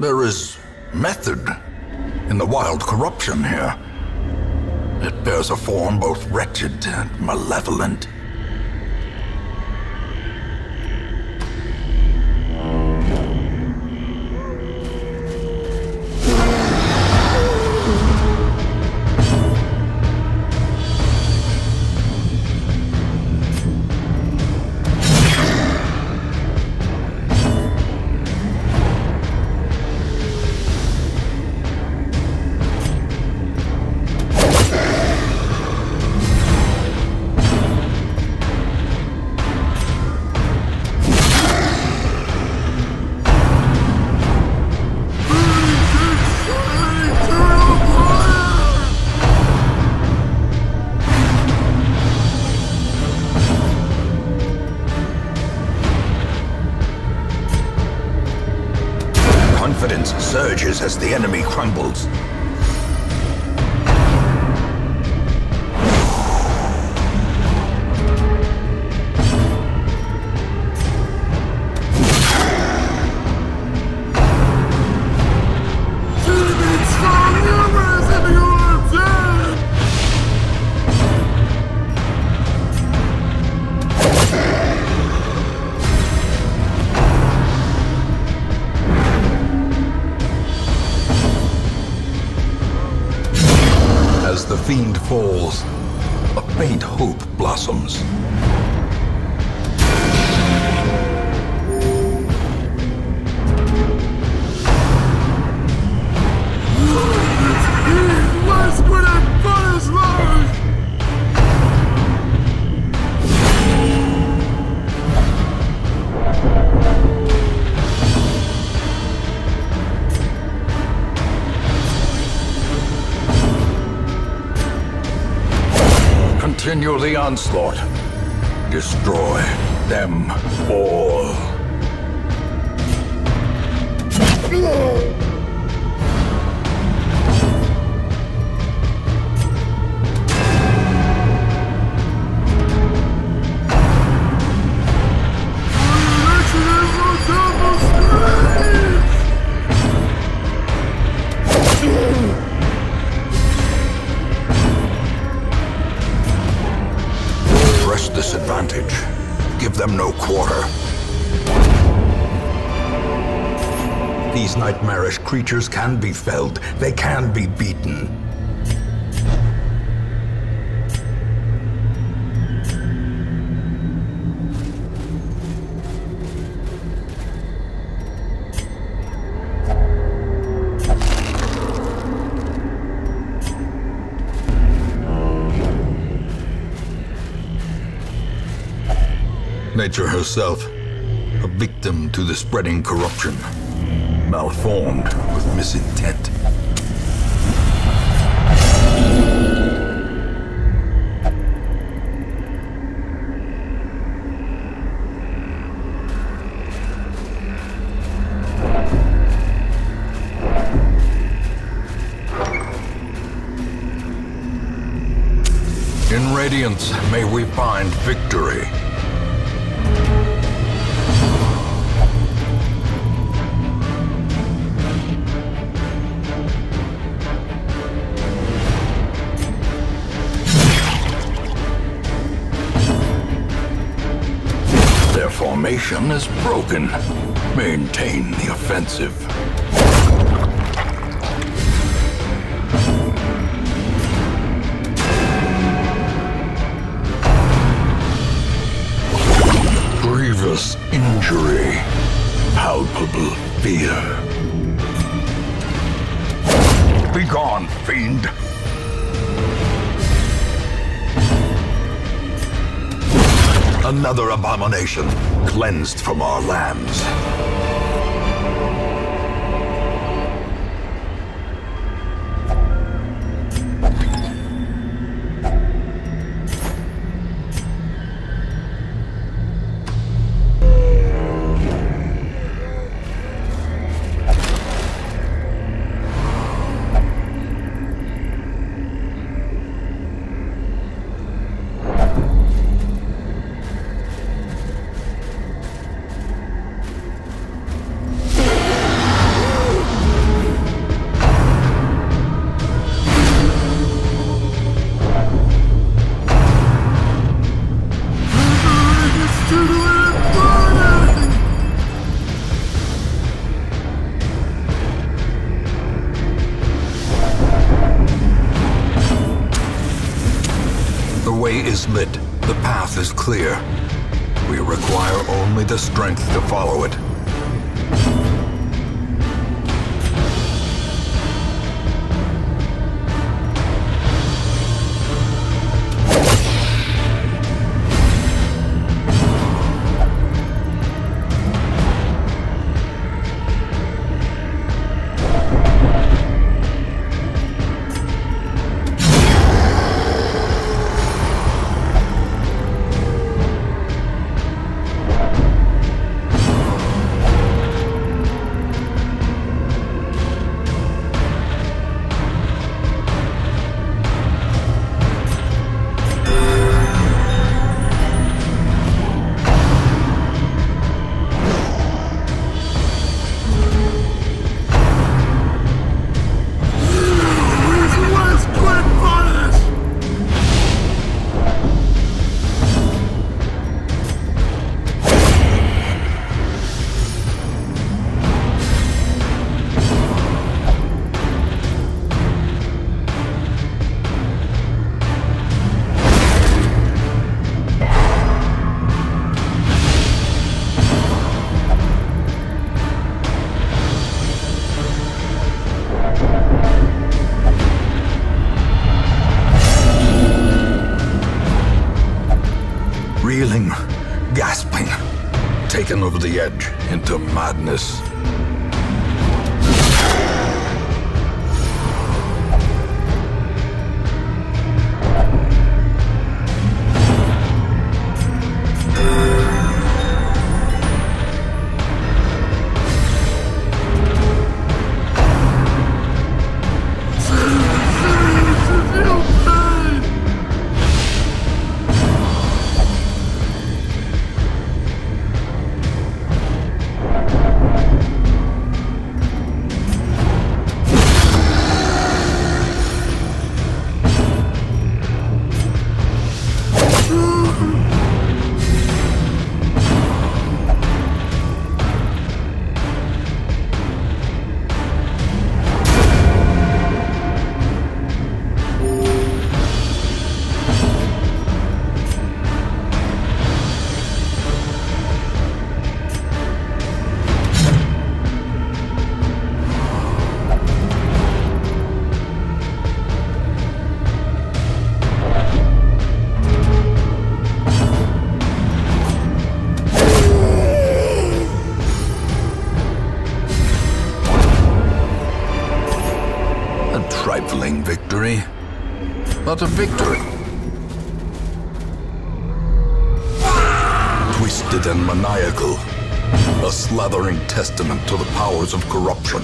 There is method in the wild corruption here. It bears a form both wretched and malevolent. Surges as the enemy crumbles. Faint hope blossoms. Continue the onslaught. Destroy them all. Nightmarish creatures can be felled. They can be beaten. Nature herself, a victim to the spreading corruption, malformed with misintent. In Radiance, may we find victory. Formation is broken. Maintain the offensive. Grievous injury. Palpable fear. Another abomination cleansed from our lands. Is lit. The path is clear. We require only the strength to follow it. Reeling, gasping, taken over the edge into madness. But a victory. Twisted and maniacal, a slathering testament to the powers of corruption.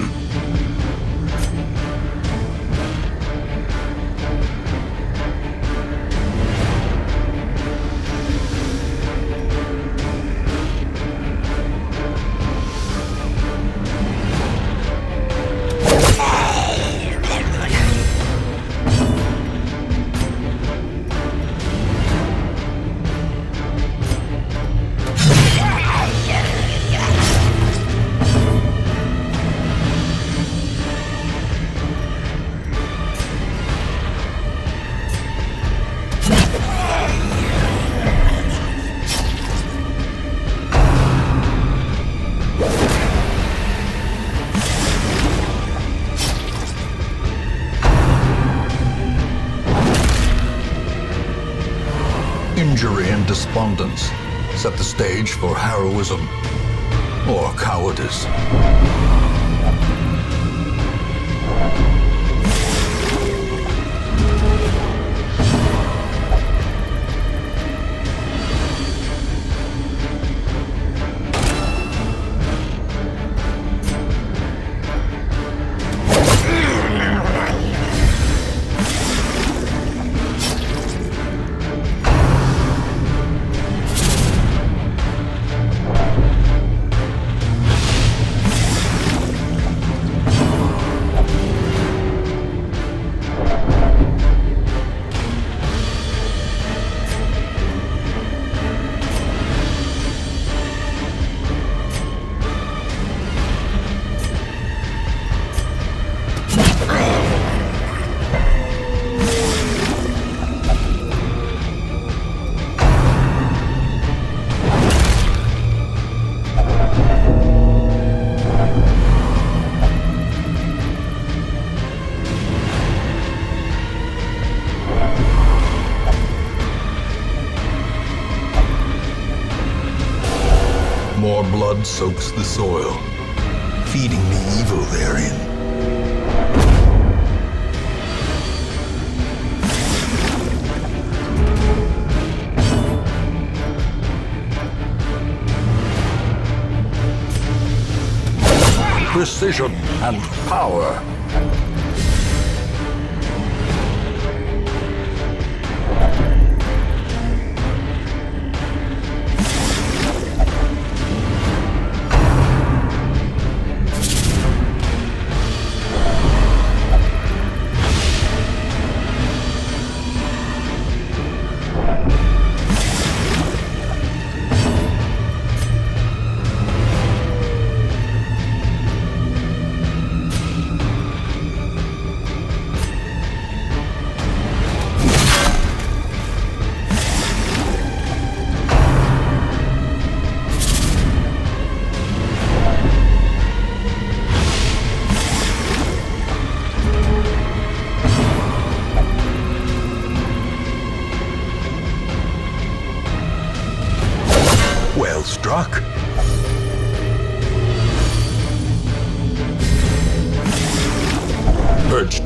Injury and despondence set the stage for heroism or cowardice. Blood soaks the soil, feeding the evil therein. precision and power.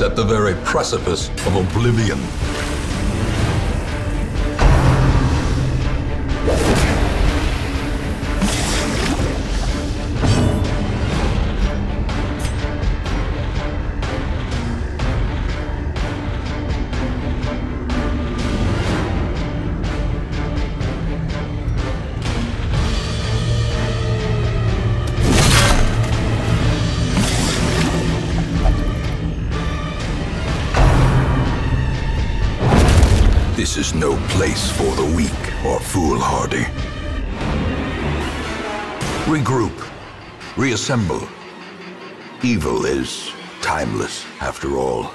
At the very precipice of oblivion. This is no place for the weak or foolhardy. Regroup. Reassemble. Evil is timeless, after all.